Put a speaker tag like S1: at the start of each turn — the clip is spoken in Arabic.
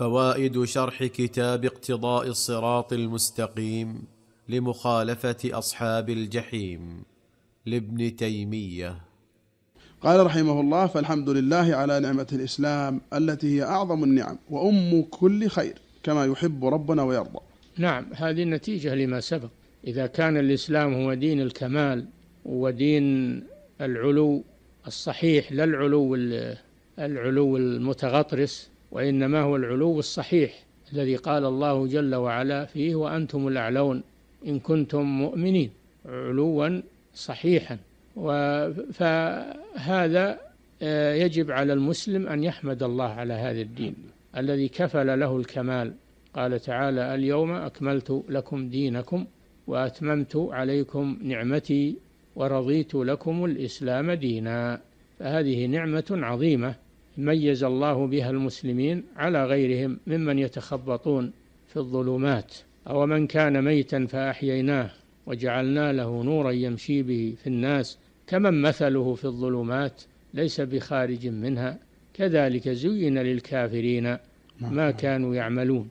S1: فوائد شرح كتاب اقتضاء الصراط المستقيم لمخالفة أصحاب الجحيم لابن تيمية.
S2: قال رحمه الله فالحمد لله على نعمة الإسلام التي هي أعظم النعم وأم كل خير كما يحب ربنا ويرضى.
S3: نعم هذه نتيجة لما سبق. إذا كان الإسلام هو دين الكمال ودين العلو الصحيح لا العلو العلو المتغطرس وإنما هو العلو الصحيح الذي قال الله جل وعلا فيه وأنتم الأعلون إن كنتم مؤمنين علوا صحيحا. فهذا آه، يجب على المسلم أن يحمد الله على هذا الدين الذي كفل له الكمال. قال تعالى اليوم أكملت لكم دينكم وأتممت عليكم نعمتي ورضيت لكم الإسلام دينا. فهذه نعمة عظيمة ميز الله بها المسلمين على غيرهم ممن يتخبطون في الظلمات. أو من كان ميتا فأحييناه وجعلنا له نورا يمشي به في الناس كمن مثله في الظلمات ليس بخارج منها. كذلك زين للكافرين ما كانوا يعملون.